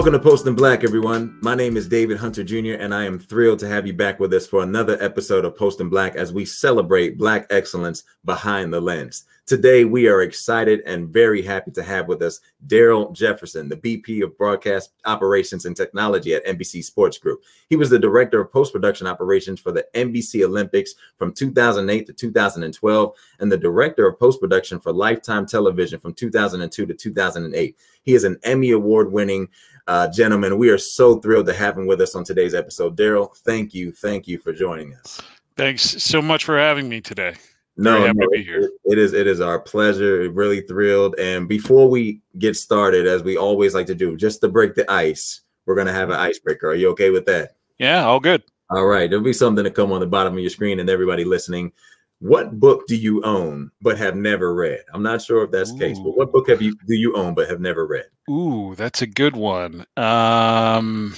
Welcome to Post in Black, everyone. My name is David Hunter Jr., and I am thrilled to have you back with us for another episode of Post in Black as we celebrate Black excellence behind the lens. Today, we are excited and very happy to have with us Darryl Jefferson, the VP of Broadcast Operations and Technology at NBC Sports Group. He was the Director of Post Production Operations for the NBC Olympics from 2008 to 2012 and the Director of Post Production for Lifetime Television from 2002 to 2008. He is an Emmy Award winning uh, gentleman. We are so thrilled to have him with us on today's episode. Darryl, thank you. Thank you for joining us. Thanks so much for having me today. No, no it, it is it is our pleasure. Really thrilled. And before we get started, as we always like to do, just to break the ice, we're gonna have an icebreaker. Are you okay with that? Yeah, all good. All right. There'll be something to come on the bottom of your screen, and everybody listening. What book do you own but have never read? I'm not sure if that's Ooh. the case, but what book have you do you own but have never read? Ooh, that's a good one. Um,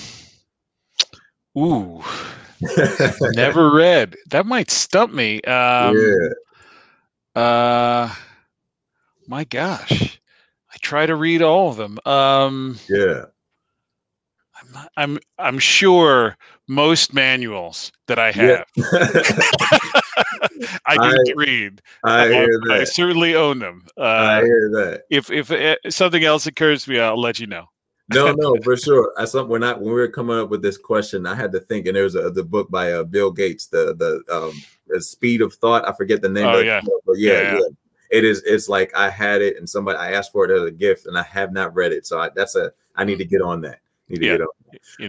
ooh, never read. That might stump me. Um, yeah. Uh, my gosh, I try to read all of them. Um, yeah. I'm, I'm I'm sure most manuals that I have. Yeah. I I, read. I hear that. I certainly own them. Uh, I hear that. If if uh, something else occurs to me, I'll let you know. no, no, for sure. I some when I when we were coming up with this question, I had to think, and there was a the book by uh, Bill Gates, the the um the speed of thought. I forget the name. Oh of yeah. Book, but yeah, yeah, yeah, It is. It's like I had it, and somebody I asked for it as a gift, and I have not read it. So I, that's a I need to get on that. Need to yeah. get on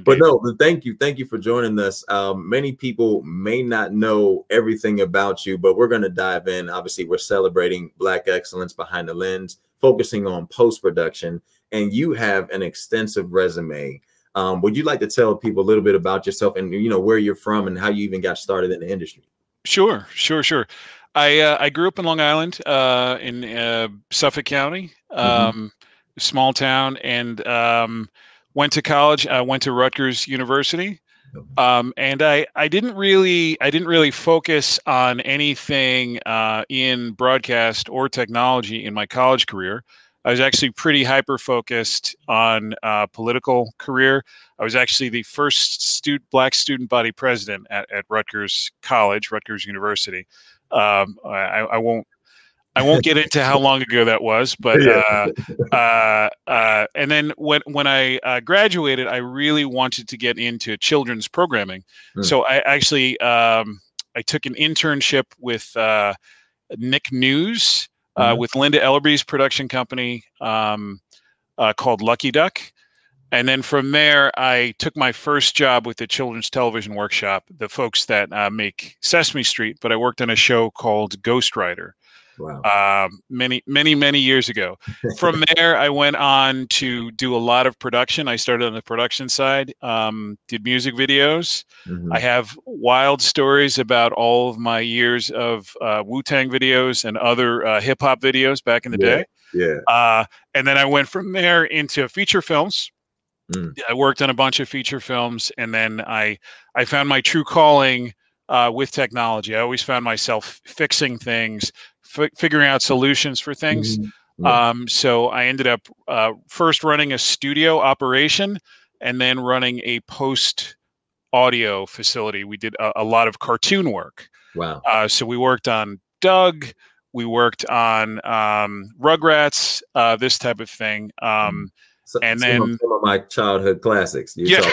but no, thank you, thank you for joining us. Um, many people may not know everything about you, but we're going to dive in. Obviously, we're celebrating Black excellence behind the lens, focusing on post production, and you have an extensive resume. Um, would you like to tell people a little bit about yourself and you know where you're from and how you even got started in the industry? Sure, sure, sure. I uh, I grew up in Long Island, uh, in uh, Suffolk County, mm-hmm. um, mm-hmm. small town, and um, went to college. I went to Rutgers University, um, and I I didn't really I didn't really focus on anything uh, in broadcast or technology in my college career. I was actually pretty hyper focused on uh, political career. I was actually the first student, black student body president at, at Rutgers College, Rutgers University. Um, I, I, won't I won't get into how long ago that was, but uh, uh, uh, and then when when I uh, graduated, I really wanted to get into children's programming. Mm. So I actually um, I took an internship with uh, Nick News mm. with Linda Ellerbee's production company um, called Lucky Duck. And then from there, I took my first job with the Children's Television Workshop, the folks that make Sesame Street. But I worked on a show called Ghostwriter, Wow. Um, many, many, many years ago. From there, I went on to do a lot of production. I started on the production side, um, did music videos. Mm-hmm. I have wild stories about all of my years of uh, Wu Tang videos and other uh, hip hop videos back in the yeah. day. Yeah. Uh, and then I went from there into feature films. Mm. I worked on a bunch of feature films, and then I I found my true calling uh, with technology. I always found myself fixing things, f- figuring out solutions for things. Mm-hmm. Um, so I ended up uh, first running a studio operation and then running a post audio facility. We did a, a lot of cartoon work. Wow. Uh, so we worked on Doug. We worked on um, Rugrats, uh, this type of thing. Um, mm-hmm. so, and some then of, some of my childhood classics. You yeah,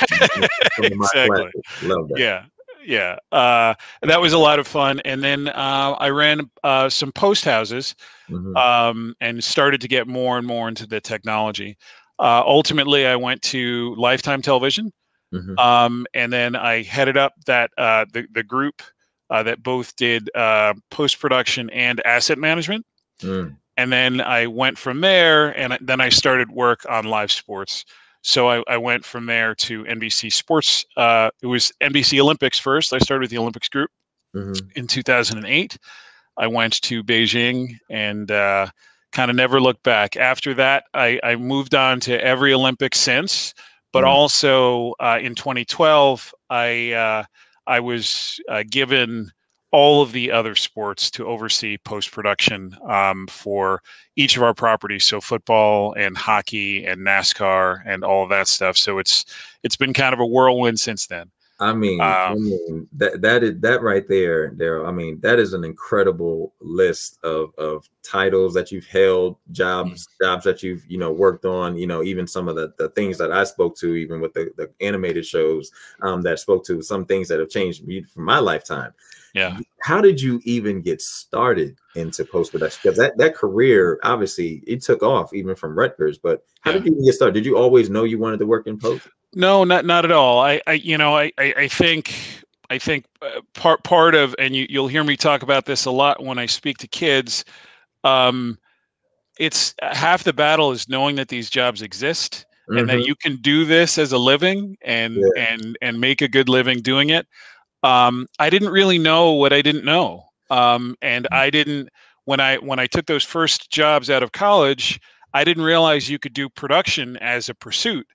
exactly. Love that. Yeah, yeah, uh, that was a lot of fun. And then uh, I ran uh, some post houses mm-hmm. um, and started to get more and more into the technology. Uh, ultimately, I went to Lifetime Television, mm-hmm. um, and then I headed up that uh, the the group uh, that both did post production and asset management. Mm. And then I went from there, and then I started work on live sports. So I, I went from there to NBC Sports. Uh, it was NBC Olympics first. I started with the Olympics group mm-hmm. in 2008. I went to Beijing and uh, kind of never looked back. After that, I, I, moved on to every Olympic since. But mm-hmm. also uh, in 2012, I uh, I was uh, given all of the other sports to oversee post production um, for each of our properties. So football and hockey and NASCAR and all of that stuff. So it's it's been kind of a whirlwind since then. I mean, um, I mean that that is that right there, there. I mean, that is an incredible list of of titles that you've held, jobs, mm-hmm. jobs that you've you know worked on. You know, even some of the the things that I spoke to, even with the the animated shows um, that spoke to some things that have changed me for my lifetime. Yeah. How did you even get started into post production? Because that that career, obviously, it took off even from Rutgers. But how yeah. did you get started? Did you always know you wanted to work in post? No, not not at all. I, I you know, I, I, I think I think uh, part part of, and you, you'll hear me talk about this a lot when I speak to kids. Um, it's half the battle is knowing that these jobs exist mm-hmm. and that mm-hmm. you can do this as a living and yeah. and and make a good living doing it. Um, I didn't really know what I didn't know, um, and mm. I didn't when I when I took those first jobs out of college. I didn't realize you could do production as a pursuit.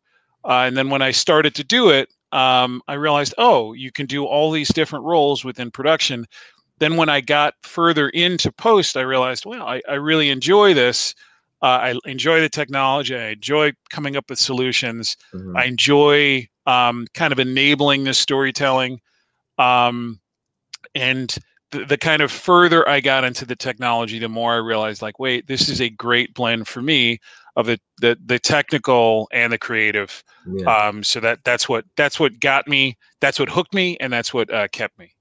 Uh, and then when I started to do it, um, I realized, oh, you can do all these different roles within production. Then when I got further into post, I realized, well, I, I really enjoy this. Uh, I enjoy the technology. I enjoy coming up with solutions. Mm-hmm. I enjoy um, kind of enabling this storytelling. Um, and the, the kind of further I got into the technology, the more I realized, like, wait, this is a great blend for me of the the, the technical and the creative. Yeah. Um, so that that's what that's what got me. That's what hooked me, and that's what uh, kept me.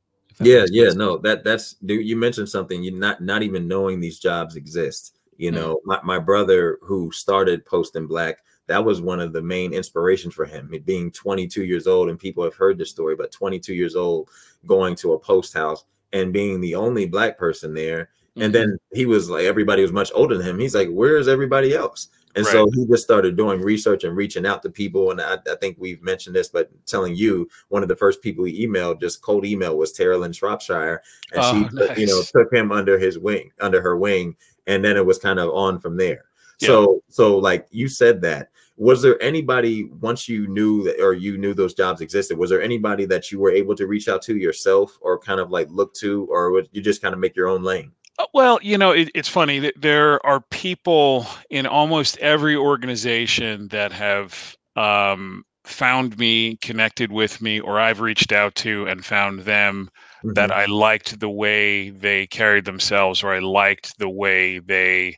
Yeah, yeah, no, that that's you mentioned something. You not not even knowing these jobs exist. You mm. know, my, my brother who started Post Black, that was one of the main inspirations for him. Being 22 years old, and people have heard this story, but 22 years old, going to a post house and being the only black person there. And mm-hmm. then he was like, everybody was much older than him. He's like, where's everybody else? And right. so he just started doing research and reaching out to people. And I, I, think we've mentioned this, but telling you one of the first people he emailed, just cold email, was Lynn Shropshire, and oh, she, ah, nice. you know, took him under his wing, under her wing, and then it was kind of on from there. Yeah. So, so like you said that. Was there anybody once you knew that, or you knew those jobs existed? Was there anybody that you were able to reach out to yourself, or kind of like look to, or would you just kind of make your own lane? Uh, well, you know, it, it's funny that there are people in almost every organization that have um, found me, connected with me, or I've reached out to and found them mm-hmm. that I liked the way they carried themselves, or I liked the way they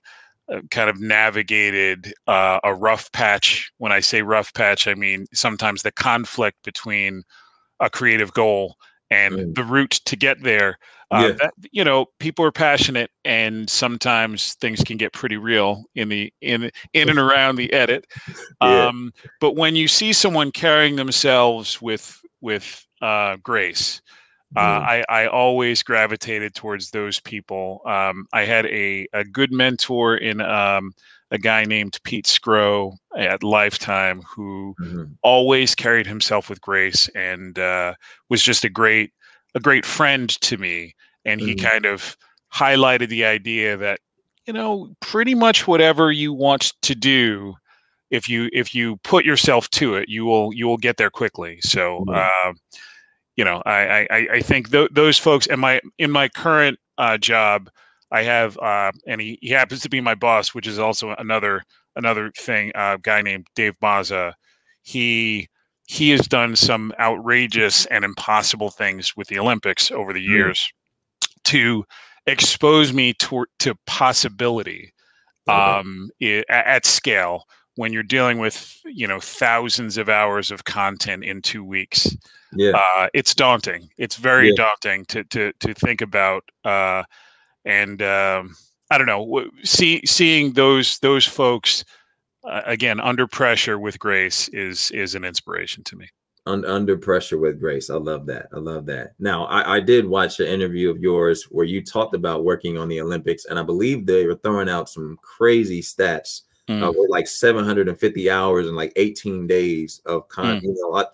uh, kind of navigated uh, a rough patch. When I say rough patch, I mean sometimes the conflict between a creative goal and mm. the route to get there uh, yeah. that, you know people are passionate and sometimes things can get pretty real in the in in and around the edit yeah. um, but when you see someone carrying themselves with with uh, grace uh, mm. I, I always gravitated towards those people um, i had a, a good mentor in um, a guy named pete scrow at lifetime who mm-hmm. always carried himself with grace and uh, was just a great a great friend to me and he mm-hmm. kind of highlighted the idea that you know pretty much whatever you want to do if you if you put yourself to it you will you will get there quickly so mm-hmm. uh, you know i i i think th- those folks and my in my current uh, job i have uh, and he, he happens to be my boss which is also another another thing a uh, guy named dave mazza he he has done some outrageous and impossible things with the Olympics over the mm. years mm. to expose me to, to possibility um, it, at scale when you're dealing with you know thousands of hours of content in two weeks. Yeah, uh, it's daunting. It's very yeah. daunting to to to think about. Uh, and um, I don't know, see, seeing those those folks uh, again under pressure with grace is is an inspiration to me under pressure with grace i love that i love that now I, I did watch an interview of yours where you talked about working on the olympics and i believe they were throwing out some crazy stats mm. uh, like 750 hours and like 18 days of content mm. you know I,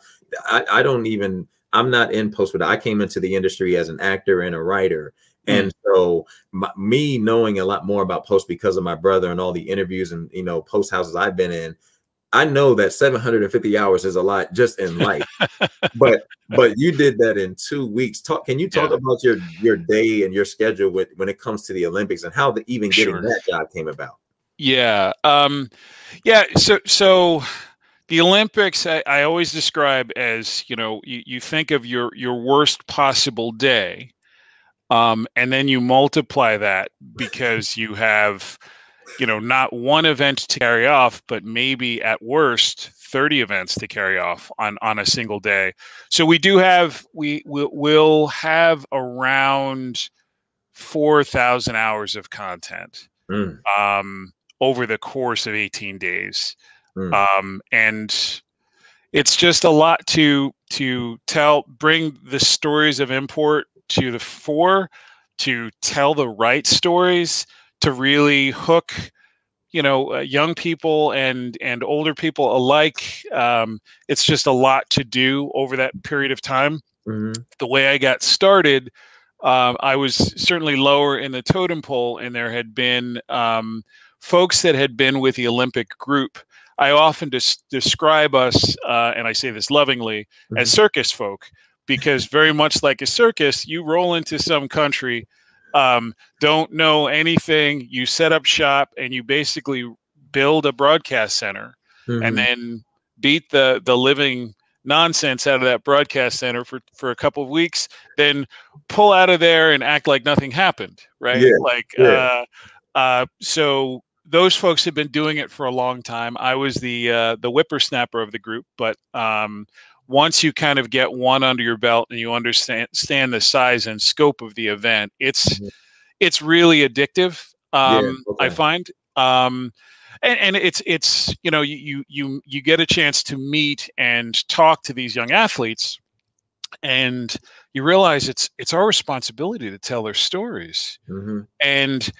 I, I don't even i'm not in post but i came into the industry as an actor and a writer Mm. And so my, me knowing a lot more about post because of my brother and all the interviews and you know post houses I've been in, I know that 750 hours is a lot just in life, but but you did that in two weeks. Talk. Can you talk yeah. about your your day and your schedule with when it comes to the Olympics and how the even getting sure. that job came about? Yeah. Um, yeah. So so the Olympics, I, I, always describe as you know, you, you think of your your worst possible day, um, and then you multiply that because you have, you know, not one event to carry off, but maybe at worst 30 events to carry off on on a single day. So we do have we will we'll have around 4,000 hours of content. Mm. Um, over the course of 18 days. Mm. Um, and it's just a lot to to tell bring the stories of import to the fore to tell the right stories to really hook you know uh, young people and and older people alike um, it's just a lot to do over that period of time mm-hmm. the way i got started uh, i was certainly lower in the totem pole and there had been um, folks that had been with the olympic group I often des- describe us, uh, and I say this lovingly, mm-hmm. as circus folk, because very much like a circus, you roll into some country, um, don't know anything, you set up shop, and you basically build a broadcast center, mm-hmm. and then beat the the living nonsense out of that broadcast center for for a couple of weeks, then pull out of there and act like nothing happened, right? Yeah. Like, yeah. Uh, uh, so those folks have been doing it for a long time. I was the uh, the whippersnapper of the group, but um, once you kind of get one under your belt and you understand the size and scope of the event, it's mm-hmm. it's really addictive. Um, yeah, okay. I find, um, and, and it's it's you know you you you get a chance to meet and talk to these young athletes, and you realize it's it's our responsibility to tell their stories, mm-hmm. and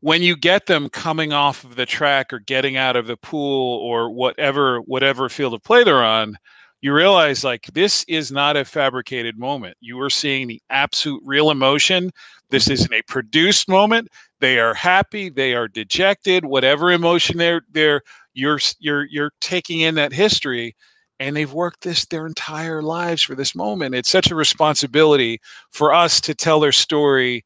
when you get them coming off of the track or getting out of the pool or whatever whatever field of play they're on you realize like this is not a fabricated moment. You are seeing the absolute real emotion. This isn't a produced moment. They are happy. They are dejected. Whatever emotion they're they're you're you're you're taking in that history and they've worked this their entire lives for this moment. It's such a responsibility for us to tell their story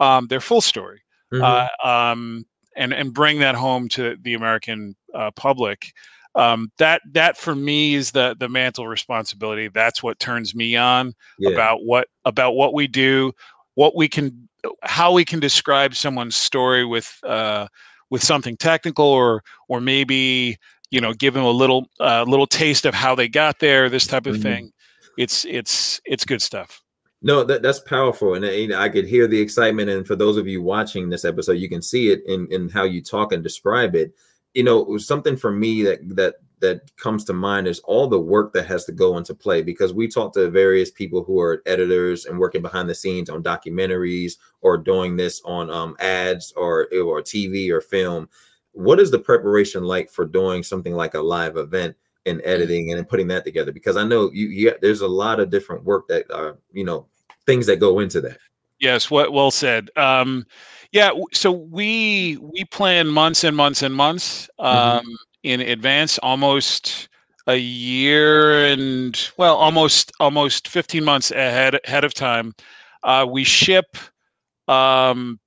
um, their full story mm-hmm. uh, um, and and bring that home to the American uh, public. Um, that that for me is the the mantle responsibility. That's what turns me on yeah. about what about what we do, what we can, how we can describe someone's story with uh, with something technical or or maybe you know give them a little uh, little taste of how they got there. This type of mm-hmm. thing. It's it's it's good stuff. No, that, that's powerful, and, and I could hear the excitement. And for those of you watching this episode, you can see it in in how you talk and describe it. You know, something for me that that that comes to mind is all the work that has to go into play because we talk to various people who are editors and working behind the scenes on documentaries or doing this on um, ads or or TV or film. What is the preparation like for doing something like a live event? and editing and putting that together because I know you, you there's a lot of different work that are you know things that go into that. Yes, what well said. Um, yeah, so we we plan months and months and months mm-hmm. um, mm-hmm. in advance, almost a year and well, almost almost 15 months ahead ahead of time. Uh, we ship um,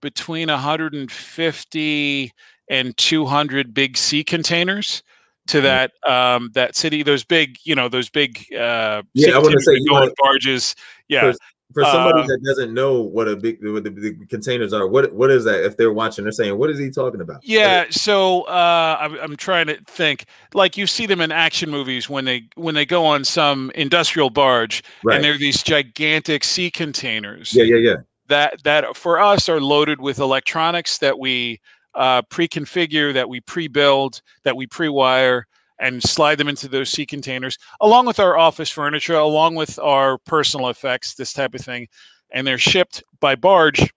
between 150 and 200 big sea containers to mm-hmm. that um, that city. Those big, you know, those big uh, yeah. I want to say barges. Yeah. For, somebody uh, that doesn't know what a big what the big containers are, what what is that? If they're watching, they're saying, "What is he talking about?" Yeah. So uh, I'm I'm trying to think. Like you see them in action movies when they when they go on some industrial barge, right. and they're these gigantic sea containers. Yeah, yeah, yeah. That that for us are loaded with electronics that we uh, pre-configure, that we pre-build, that we pre-wire, and slide them into those sea containers, along with our office furniture, along with our personal effects, this type of thing, and they're shipped by barge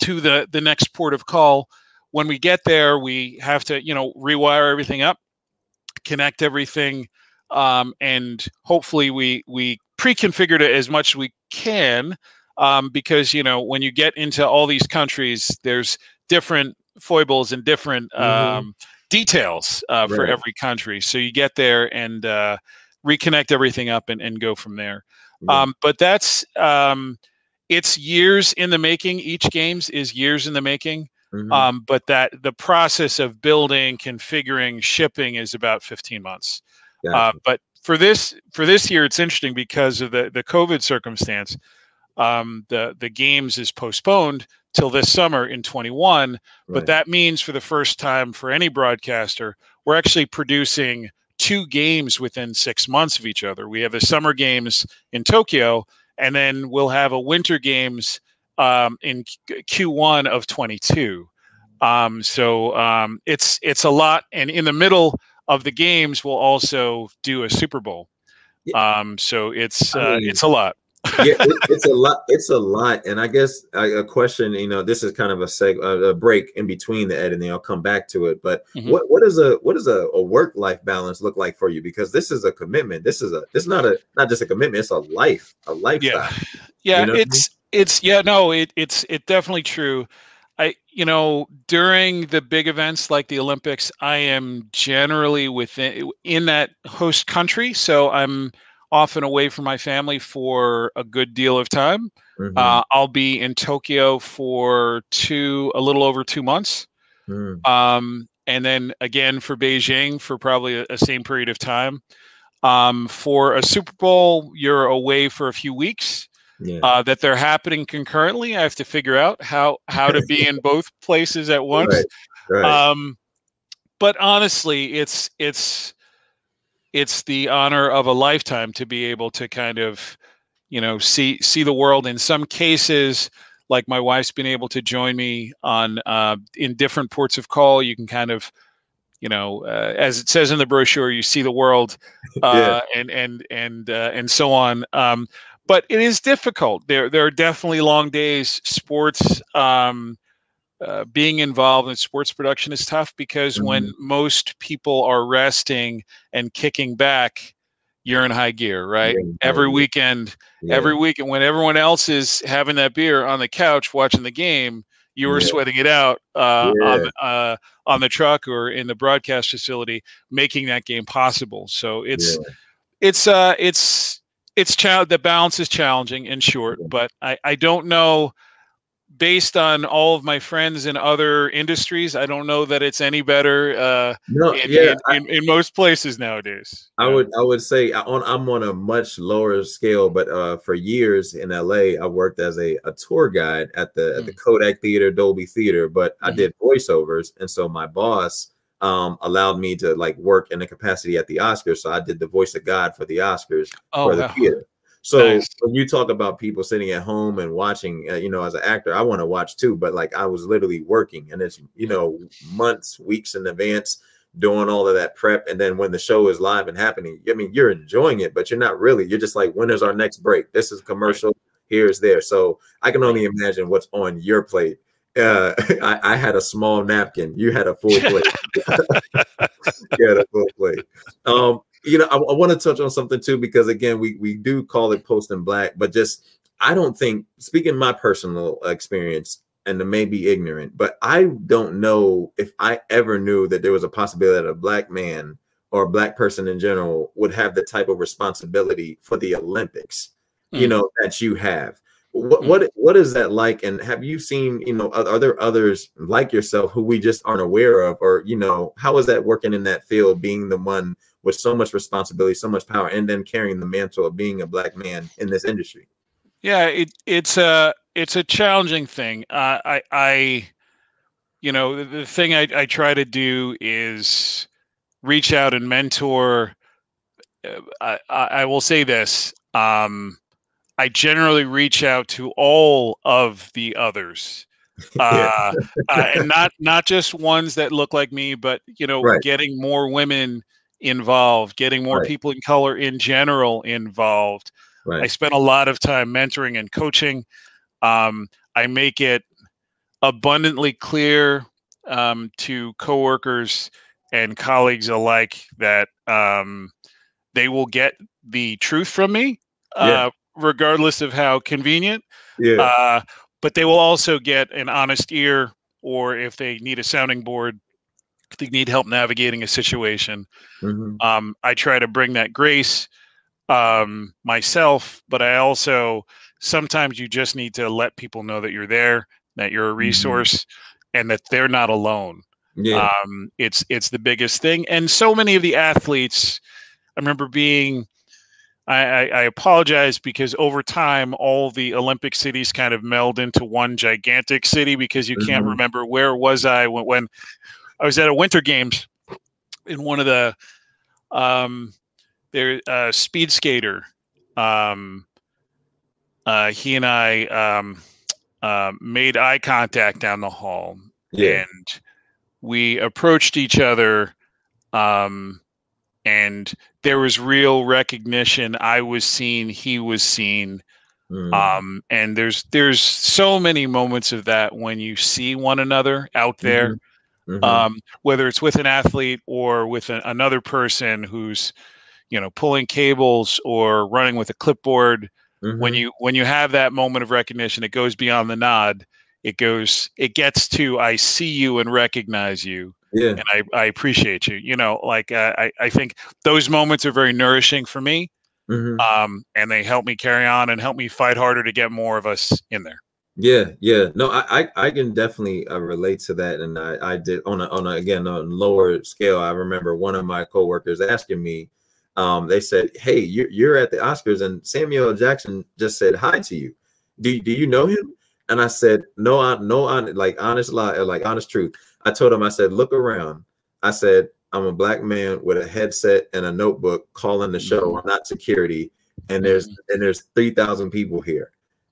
to the the next port of call. When we get there, we have to, you know, rewire everything up, connect everything, um, and hopefully we we pre-configured it as much as we can um, because you know when you get into all these countries, there's different foibles and different mm-hmm. Details uh, for Right. every country. So you get there and uh, reconnect everything up and, and go from there. Yeah. Um, but that's um, it's years in the making. Each games is years in the making. Mhm. Um, but that the process of building, configuring, shipping is about 15 months. Uh, but for this for this year, it's interesting because of the the COVID circumstance. Um, the the games is postponed till this summer in 21. But that means for the first time for any broadcaster, we're actually producing two games within six months of each other. We have the summer games in Tokyo, and then we'll have a winter games um, in Q- Q1 of 22. Um, so um, it's it's a lot, and in the middle of the games, we'll also do a Super Bowl. Um, so it's I uh, mean, it's a lot. Yeah, it, it's a lot. It's a lot, and I guess a, a question. You know, this is kind of a seg, a, a break in between the editing. I'll come back to it. But Mhm. what what is a what does a, a work life balance look like for you? Because this is a commitment. This is a it's not a not just a commitment. It's a life, a lifestyle. yeah know what I mean? it's it's yeah no it, it's it definitely true i you know during the big events like the olympics i am generally within in that host country so i'm often away from my family for a good deal of time Mhm. uh, i'll be in tokyo for two a little over two months Mm. um, and then again for Beijing for probably a, a same period of time. Um, for a Super Bowl, you're away for a few weeks. Yeah. Uh, that they're happening concurrently. I have to figure out how how to be in both places at once. Right. Right. Um, but honestly, it's it's it's the honor of a lifetime to be able to kind of, you know, see see the world. In some cases, like my wife's been able to join me on uh, in different ports of call. You can kind of, you know, uh, as it says in the brochure, you see the world, uh, and and and uh, and so on. Um, but it is difficult. There there are definitely long days. Sports. Um, uh, being involved in sports production is tough because when most people are resting and kicking back, you're in high gear, right? High Every gear. weekend, Yeah. every weekend, when everyone else is having that beer on the couch watching the game, you were Yeah. sweating it out uh, Yeah. on, uh, on the truck or in the broadcast facility, making that game possible. So it's Yeah. it's uh it's it's chal- the balance is challenging in short, Yeah. but I I don't know based on all of my friends in other industries, I don't know that it's any better uh, no, in, yeah, in, in, in most places nowadays. I Yeah. would I would say I- on I'm on a much lower scale, but uh, for years in LA, I worked as a, a tour guide at the at the Kodak Theater, Dolby Theater, but I Mhm. did voiceovers, and so my boss um, allowed me to like work in the capacity at the Oscars. So I did the voice of God for the Oscars Oh, for the wow. theater. So Nice. when you talk about people sitting at home and watching, uh, you know, as an actor, I want to watch too, but like I was literally working, and it's you know months, weeks in advance doing all of that prep, and then when the show is live and happening, I mean, you're enjoying it, but you're not really. You're just like, when is our next break? This is commercial. Here's there. So I can only imagine what's on your plate. Uh, I, I had a small napkin. You had a full plate. you had a full plate. Um, you know, I, I want to touch on something too because again, we we do call it post in black, but just I don't think speaking my personal experience and to may be ignorant, but I don't know if I ever knew that there was a possibility that a black man or a black person in general would have the type of responsibility for the Olympics, you Mm. know, that you have. What Mm. what what is that like? And have you seen, you know, are, are there others like yourself who we just aren't aware of, or you know, how is that working in that field, being the one with so much responsibility, so much power, and then carrying the mantle of being a black man in this industry? Yeah, it, it's a it's a challenging thing. Uh, I I you know the, the thing I, I try to do is reach out and mentor. uh, I, I I will say this. Um, I generally reach out to all of the others, uh, uh, and not not just ones that look like me, but you know, Right. getting more women involved, getting more Right. people in color in general involved. I right. spend a lot of time mentoring and coaching. Um, I make it abundantly clear um, to coworkers and colleagues alike that um, they will get the truth from me, uh, Yeah. regardless of how convenient. Yeah. Uh, but they will also get an honest ear, or if they need a sounding board, need help navigating a situation. Mm-hmm. Um, I try to bring that grace um, myself, but I also sometimes you just need to let people know that you're there, that you're a mm-hmm. resource, mm-hmm. and that they're not alone. Yeah. Um, it's it's the biggest thing, and so many of the athletes. I remember being. I, I, apologize because over time, all the Olympic cities kind of meld into one gigantic city because you mm-hmm. can't remember where was I when, when I was at a Winter Games in one of the um, there uh, speed skater. Um, uh, he and I um, uh, made eye contact down the hall, yeah. and we approached each other um, and there was real recognition i was seen he was seen mm. um, and there's there's so many moments of that when you see one another out there mm-hmm. Mm-hmm. Um, whether it's with an athlete or with another person who's you know pulling cables or running with a clipboard mm-hmm. when you when you have that moment of recognition it goes beyond the nod it goes it gets to i see you and recognize you yeah and i, I appreciate you you know like uh, i i think those moments are very nourishing for me mm-hmm. um and they help me carry on and help me fight harder to get more of us in there yeah yeah no i i, I can definitely uh, relate to that and i i did on a on a again on a lower scale i remember one of my coworkers asking me um, they said, "Hey, you're, you're at the Oscars, and Samuel Jackson just said hi to you. Do, do you know him?" And I said, no, I, no, on like honest lie, like honest truth. I told him, I said, look around. I said, I'm a black man with a headset and a notebook calling the show. Mm-hmm. I'm not security, and there's mm-hmm. and there's three thousand people here,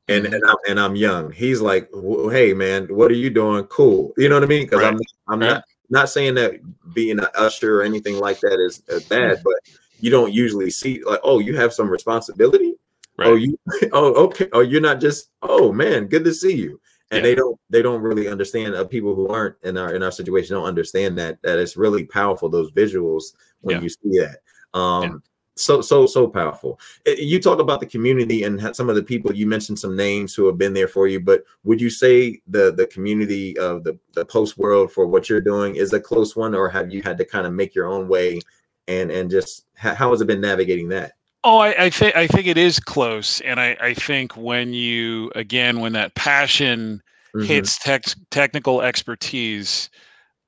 and mm-hmm. and I'm, and I'm young. He's like, hey man, what are you doing? Cool, you know what I mean? Because right. I'm I'm right. not not saying that being an usher or anything like that is, is bad, but you don't usually see like, oh, you have some responsibility. Oh, right. Oh, you oh okay. Oh, you're not just oh man, good to see you. And yeah. they don't they don't really understand uh, people who aren't in our in our situation don't understand that that it's really powerful those visuals when yeah. you see that. Um yeah. So so so powerful. You talk about the community and some of the people you mentioned some names who have been there for you, but would you say the the community of the the post world for what you're doing is a close one or have you had to kind of make your own way and and just how has it been navigating that? Oh, I, I think I think it is close, and I, I think when you again when that passion mm-hmm. hits tech, technical expertise,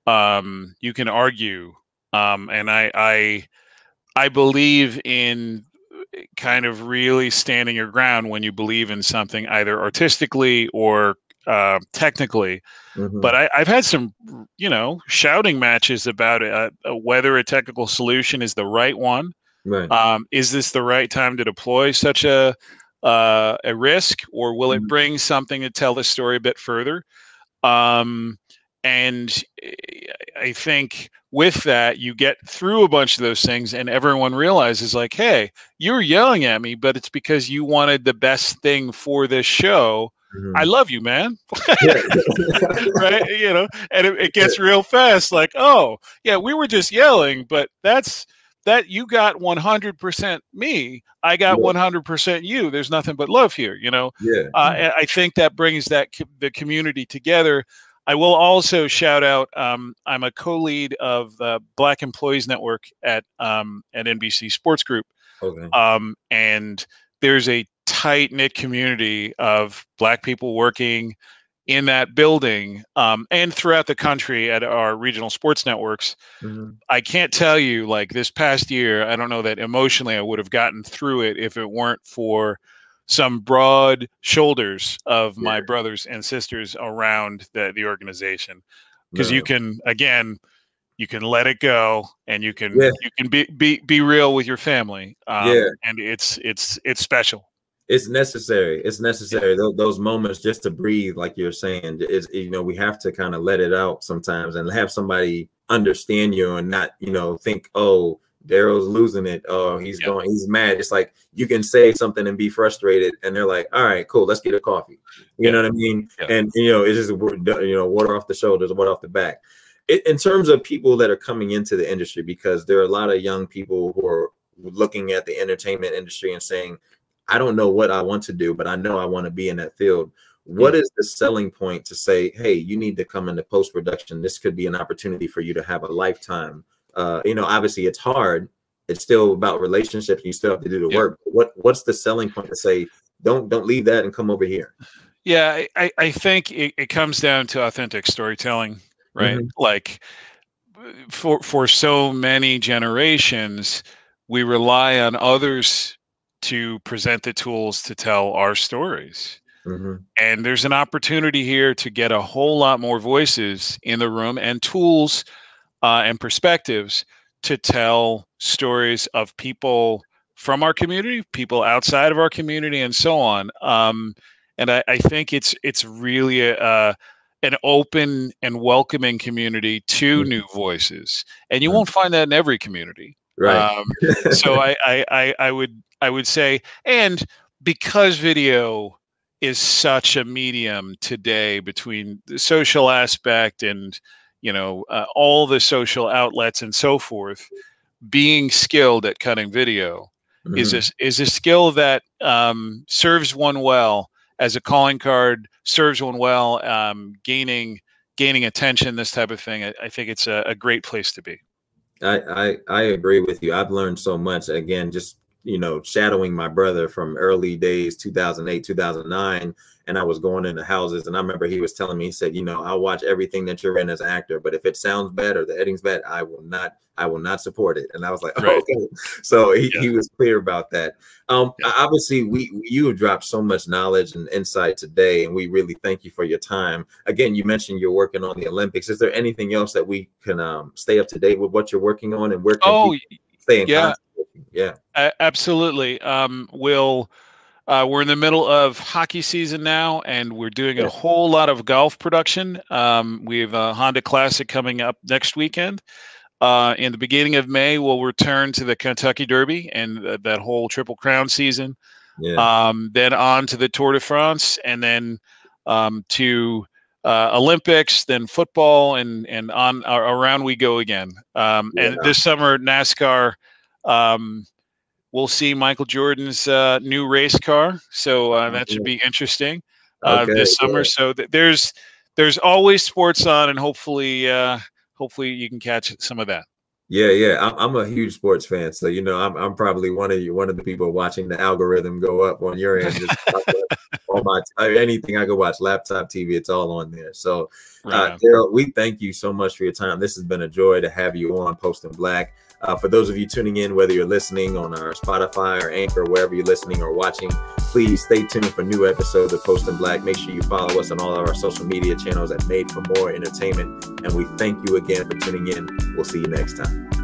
um, you can argue, um, and I I I believe in kind of really standing your ground when you believe in something either artistically or uh, technically. Mm-hmm. But I, have had some, you know, shouting matches about uh, whether a technical solution is the right one Right. Um, is this the right time to deploy such a uh, a risk, or will it mm-hmm. bring something to tell the story a bit further? Um, and eh, I think with that, you get through a bunch of those things, and everyone realizes, like, hey, you're yelling at me, but it's because you wanted the best thing for this show. Mm-hmm. I love you, man. right? You know, and it, it gets real fast. Like, oh, yeah, we were just yelling, but that's that you got 100% me i got yeah. 100% you there's nothing but love here you know yeah uh, i think that brings that co- the community together i will also shout out um, i'm a co-lead of the black employees network at um, at nbc sports group okay. um, and there's a tight knit community of black people working in that building um, and throughout the country at our regional sports networks. Mm-hmm. I can't tell you, like this past year, I don't know that emotionally I would have gotten through it if it weren't for some broad shoulders of yeah. my brothers and sisters around the, the organization. Because you can, again, you can let it go and you can yeah. you can be, be be real with your family um, yeah. and it's it's it's special it's necessary. It's necessary. Those, those, moments just to breathe, like you're saying, is you know we have to kind of let it out sometimes and have somebody understand you and not you know think oh Darryl's losing it. Oh, he's going, he's mad. It's like you can say something and be frustrated, and they're like, "All right, cool, let's get a coffee." You know what I mean? And you know, it's just you know, water off the shoulders, water off the back. It, in terms of people that are coming into the industry, because there are a lot of young people who are looking at the entertainment industry and saying, I don't know what I want to do, but I know I want to be in that field. What mm-hmm. the selling point to say, hey, you need to come into post production? This could be an opportunity for you to have a lifetime. Uh, you know, obviously it's hard. It's still about relationships. You still have to do the yeah. work. What What's the selling point to say, don't don't leave that and come over here? Yeah, I, I think it, it comes down to authentic storytelling, right? Mm-hmm. Like for for so many generations, we rely on others to present the tools to tell our stories. Mm-hmm. And there's an opportunity here to get a whole lot more voices in the room and tools uh, and perspectives to tell stories of people from our community, people outside of our community, and so on. Um, and I, I, think it's it's really a, a, an open and welcoming community to mm-hmm. new voices, and you won't find that in every community. Right. Um, so I, I I would I would say, and because video is such a medium today between the social aspect and you know uh, all the social outlets and so forth being skilled at cutting video mm-hmm. is a, is a skill that um, serves one well as a calling card serves one well um, gaining gaining attention this type of thing I, I think it's a, a, great place to be I, I i agree with you i've learned so much again just you know, shadowing my brother from early days, 2008, 2009. And I was going into houses. And I remember he was telling me, he said, you know, I'll watch everything that you're in as an actor, but if it sounds bad or the editing's bad, I will not, I will not support it. And I was like, right. okay. So he, yeah. he was clear about that. Um, yeah. obviously we, you have dropped so much knowledge and insight today, and we really thank you for your time. Again, you mentioned you're working on the Olympics. Is there anything else that we can um, stay up to date with what you're working on and where can oh, stay in yeah. contact? Yeah, absolutely. Um, we'll uh, we're in the middle of hockey season now, and we're doing a whole lot of golf production. Um, we have a Honda Classic coming up next weekend. Uh, in the beginning of May, we'll return to the Kentucky Derby and th- that whole Triple Crown season. Yeah. Um, then on to the Tour de France, and then um, to uh, Olympics, then football, and and on uh, around we go again. Um, yeah. And this summer, NASCAR um, we'll see Michael Jordan's uh, new race car, so uh, that should be interesting uh, okay, this summer. So th- there's there's always sports on, and hopefully uh, hopefully you can catch some of that. Yeah, yeah, I'm, I'm, a huge sports fan, so you know I'm, I'm probably one of you, one of the people watching the algorithm go up on your end. Just on my anything I could watch, laptop, TV, it's all on there. So, uh, Darryl, we thank you so much for your time. This has been a joy to have you on Post in Black. Uh, for those of you tuning in, whether you're listening on our Spotify or Anchor, wherever you're listening or watching, please stay tuned for new episodes of Post in Black. Make sure you follow us on all of our social media channels at Made for More Entertainment. And we thank you again for tuning in. We'll see you next time.